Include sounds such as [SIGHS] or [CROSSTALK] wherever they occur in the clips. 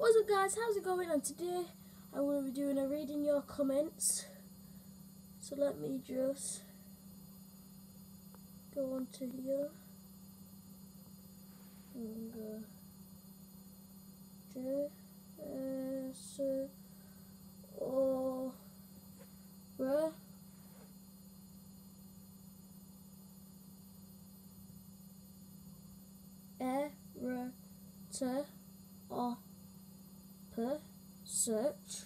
What's up guys, how's it going? And today I'm going to be doing a reading your comments. So let me just go on to here. And go. J S O R E R T search,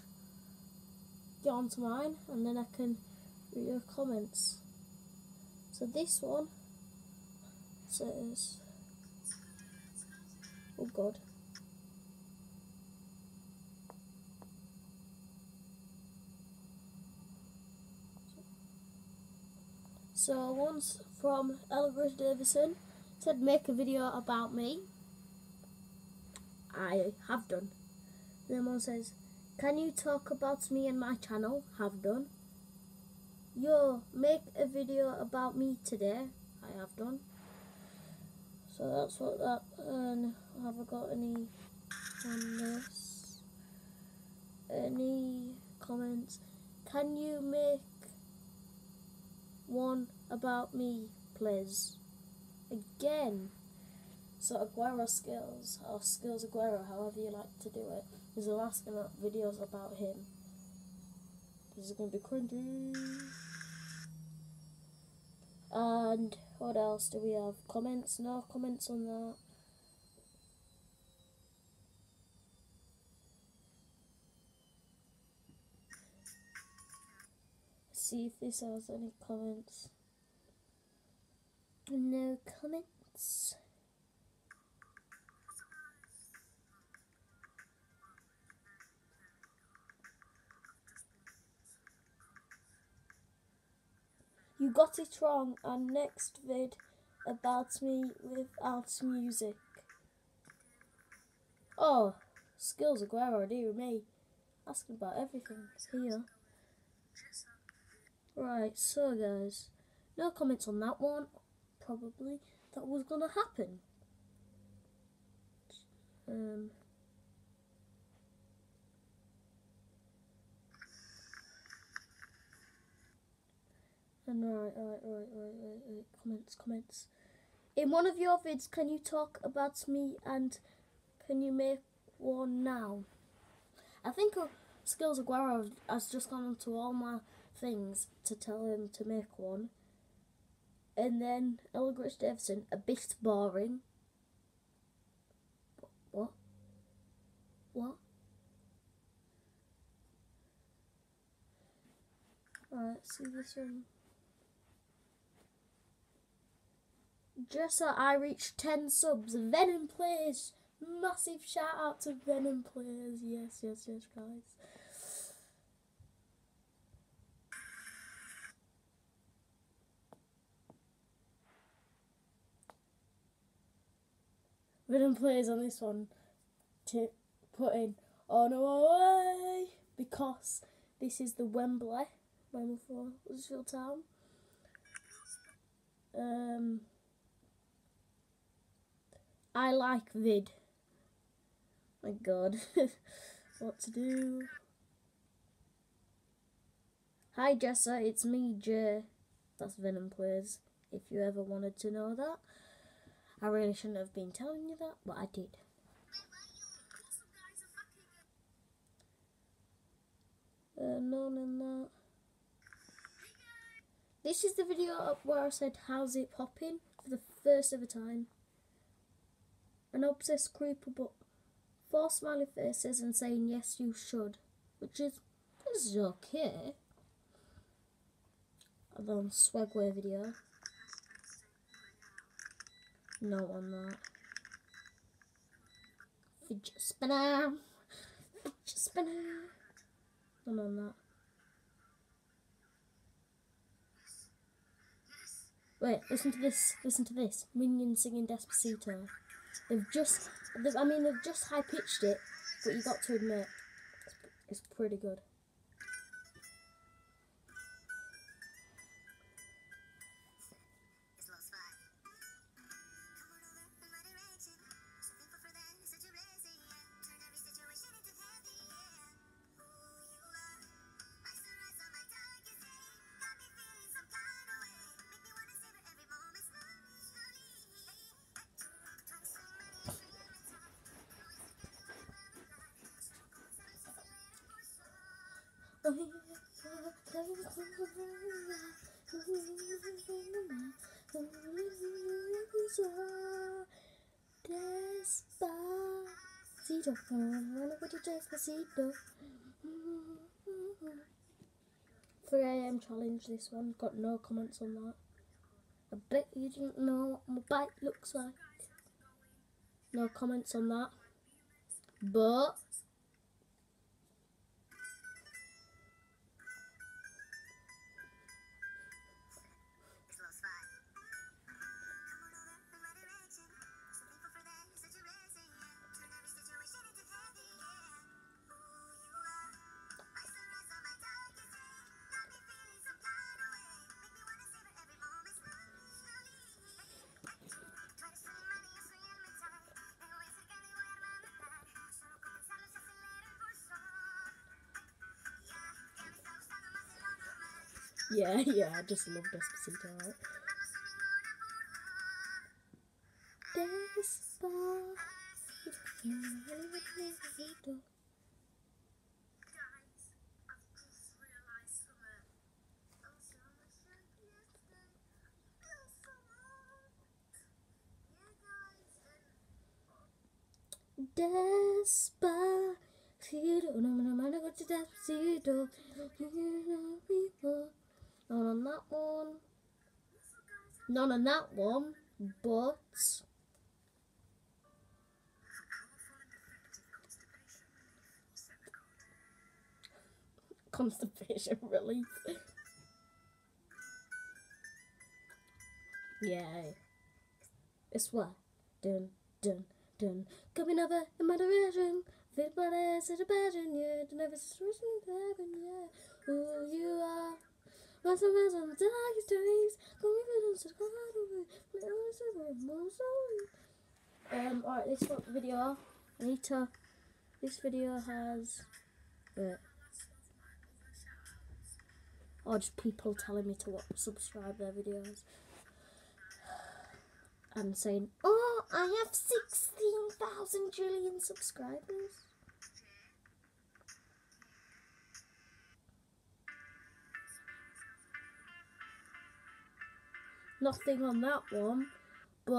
get onto mine, and then I can read your comments. So this one says, oh god. So one's from Elbridge Davison said make a video about me. I have done. Then one says, Can you talk about me and my channel? Have done. Yo, make a video about me today. I have done. So that's what that, and have I got any on this? Any comments? Can you make one about me, please? Again. So Aguero skills, or skills Aguero, however you like to do it, is asking videos about him. This is going to be cringy. And what else do we have? Comments? No comments on that. see if this has any comments. No comments. You got it wrong on next vid about me without music. Oh, skills Aguero, dear me. Asking about everything here. Right, so guys, no comments on that one. Probably that was gonna happen. Um. And right, right, right, right, right, right, comments, comments. In one of your vids, can you talk about me and can you make one now? I think Skills Aguero has just gone onto all my things to tell him to make one. And then Elgridge Davison, a bit boring. What? What? Alright, see this one. Just so I reached 10 subs, Venom Players, Massive shout out to Venom Players, Yes, yes, yes, guys. Venom Players on this one to put in on away because this is the Wembley, Wembley for Huddersfield Town. Um, I like vid. My god. [LAUGHS] what to do? Hi Jessa, it's me, Jay. That's Venom Plays, if you ever wanted to know that. I really shouldn't have been telling you that, but I did. Uh, none in that. This is the video up where I said, how's it popping? For the first ever time an obsessed creeper but four smiley faces and saying yes you should which is this is okay and then swagway video no on that fidget spinner fidget spinner none on that Wait, listen to this. Listen to this. Minion singing Despacito. They've just, they've, I mean, they've just high pitched it, but you got to admit, it's, it's pretty good. Despacito, wanna go to Despacito. 3 a.m. challenge. This one got no comments on that. I bet you didn't know what my bike looks like. No comments on that. But yeah, yeah, I just love Despacito. Right? Despacito. Despacito, no me no go to Despacito. Not on that one. Not on that one, but constipation [LAUGHS] relief. Yay. It's what? Dun dun dun. Coming over in my direction. Fit body, such a passion, yeah. To never situation heaven, yeah. Who you are. Um, alright, this video. I need to. This video has. Wait. Or just people telling me to watch, subscribe their videos. [SIGHS] And saying, oh, I have 16,000 trillion subscribers. Nothing on that one, but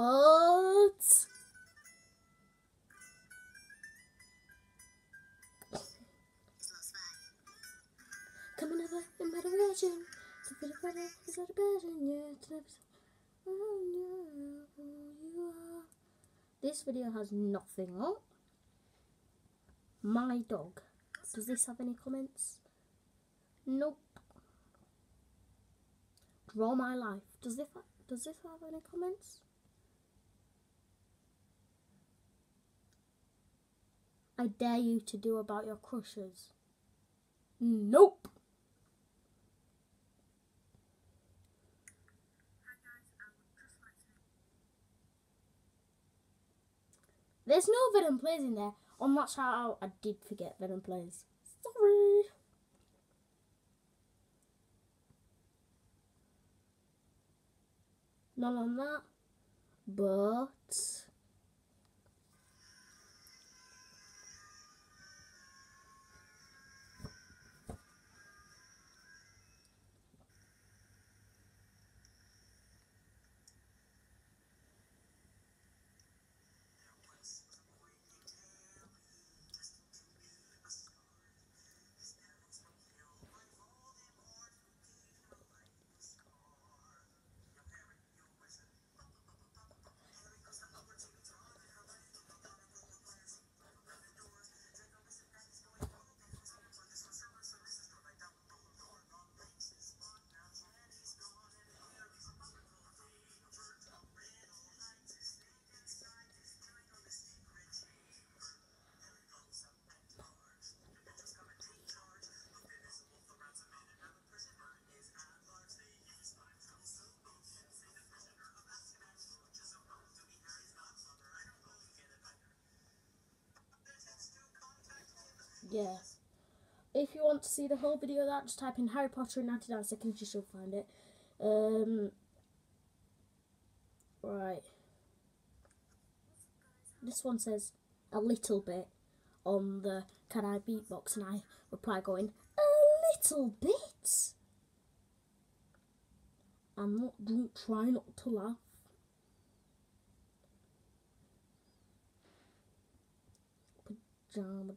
over in my direction. To better is a oh who you are. This video has nothing on. My dog. Does this have any comments? Nope. Draw my life. Does this does this have any comments? I dare you to do about your crushes. Nope. There's no Venom Plays in there. On that shout out, I did forget Venom Plays. On that. But yeah. If you want to see the whole video of that, just type in Harry Potter in 99 seconds, you should find it. Um, right. This one says a little bit on the can I beatbox and I reply going a little bit. I'm not drunk, try not to laugh. Pajama.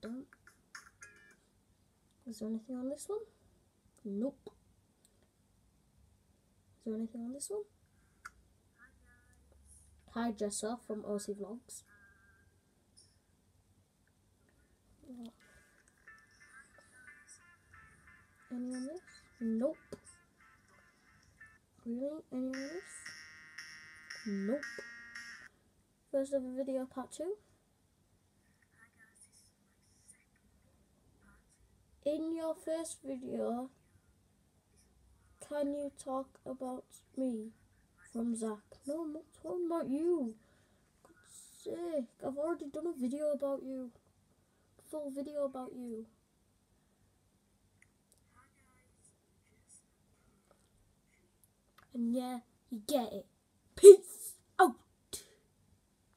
Is there anything on this one? Nope. Is there anything on this one? Hi Jessa from OC Vlogs. Any on this? Nope. Really? Any on this? Nope. First ever video part two. In your first video, can you talk about me from Zach? No, I'm not talking about you. God's sake, I've already done a video about you. Full video about you. And yeah, you get it. Peace.